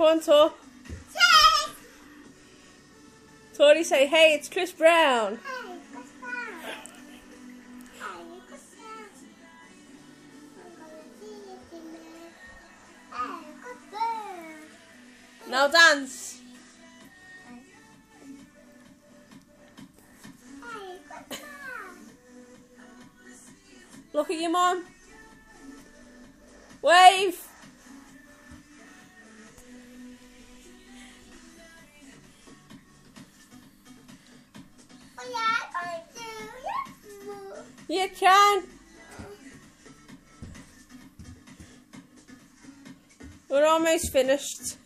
Go on, Tor. Torrie, say, hey, it's Chris Brown. Now dance. Look at your mum. Wave. You can. We're almost finished.